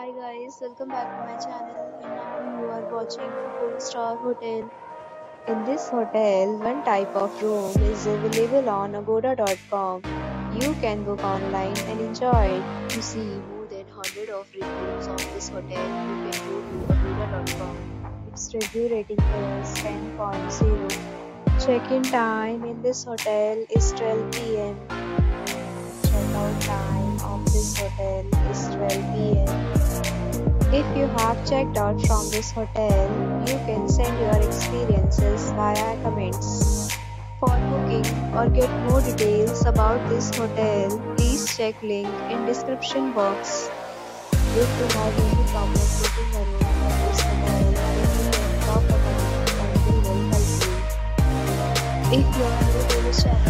Hi guys, welcome back to my channel and now you are watching a 4 star hotel. In this hotel, one type of room is available on agoda.com. You can book online and enjoy it. To see more than 100 of reviews of this hotel, you can go to agoda.com. Its review rating is 10.0. Check-in time in this hotel is 12 pm. Check-out time hotel is 12 pm. If you have checked out from this hotel, you can send your experiences via comments. For booking or get more details about this hotel, please check link in description box. If you have any problem booking a room at this hotel, you can talk about it and we will help you. If you are new to this channel